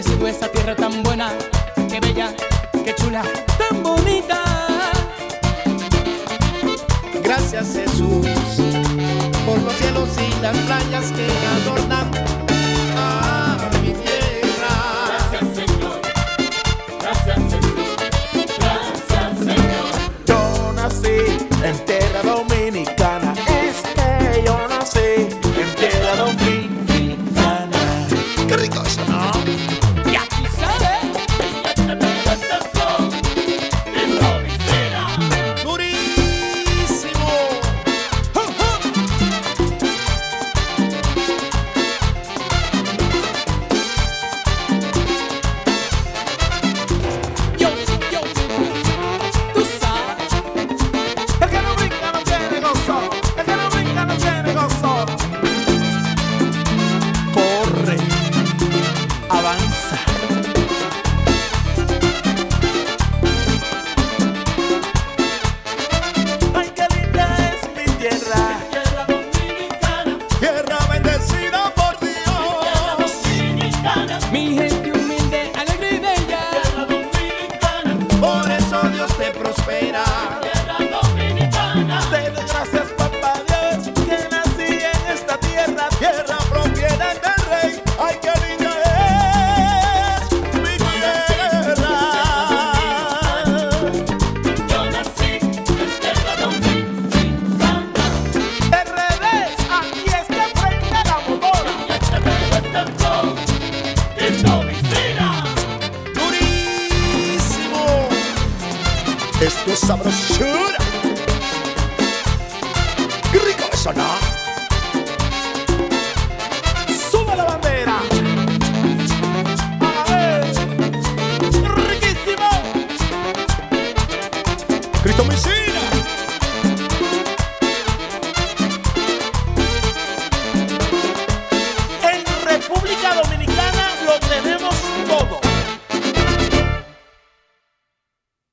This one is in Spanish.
bendecido esta tierra tan buena, que bella, que chula, tan bonita. Gracias Jesús por los cielos y las playas que adornan a mi tierra. Gracias Señor, gracias Jesús, gracias Señor. Yo nací en tierra dominicana, es que yo nací en tierra dominicana. Qué rico eso, ¿no? Esto es sabrosura. ¡Qué rico eso, no!